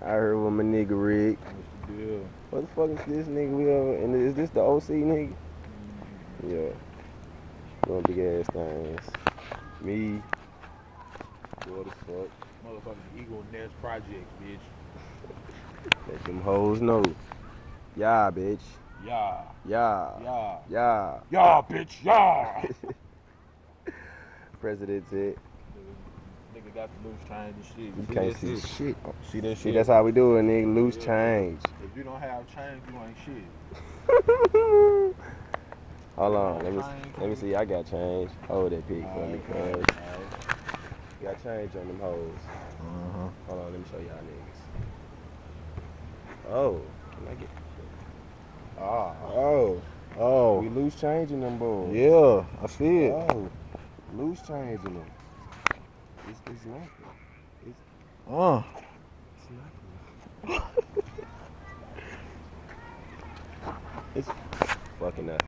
I heard with my nigga Rick. What the fuck is this nigga we over? And is this the OC nigga? Yeah. Doing big ass things. Me. What the fuck? Motherfucking Eagle Nest Project, bitch. Let them hoes know. Yeah, bitch. Yeah, Yeah. yeah, Yeah. yeah, bitch, yeah. President said, Nigga got the loose change and shit. you see can't see shit? shit. See that See, shit? that's how we do it, nigga. Loose Yeah. change. If you don't have change, you ain't shit. Hold on, let me let me see. I got change. Hold that pic for me, Alright, cuz. alright. Got change on them hoes. Uh-huh. Hold on, let me show y'all niggas. Oh, can I get? Ah, Oh, oh, we lose change in them boys. yeah, I see it. Oh, lose change in them. It's, it's nothing. Uh, It's nothing. it's fucking up.